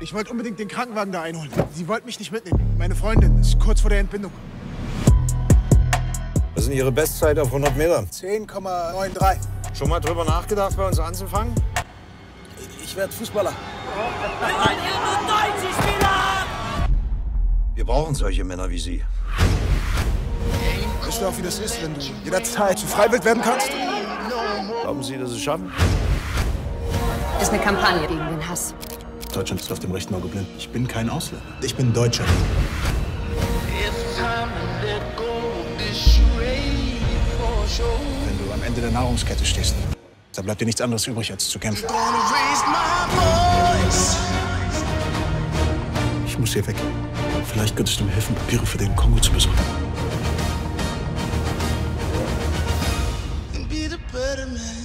Ich wollte unbedingt den Krankenwagen da einholen. Sie wollten mich nicht mitnehmen. Meine Freundin ist kurz vor der Entbindung. Was ist denn Ihre Bestzeit auf 100 Meter? 10,93. Schon mal drüber nachgedacht, bei uns anzufangen? Ich werde Fußballer. Wir brauchen solche Männer wie Sie. Weißt du auch, wie das ist, wenn du jederzeit zu Freiwild werden kannst? Glauben Sie, dass Sie es schaffen? ist eine Kampagne gegen den Hass. Deutschland ist auf dem rechten Auge blind. Ich bin kein Ausländer. Ich bin Deutscher. Wenn du am Ende der Nahrungskette stehst, da bleibt dir nichts anderes übrig, als zu kämpfen. Ich muss hier weg. Vielleicht könntest du mir helfen, Papiere für den Kongo zu besorgen. be the better man.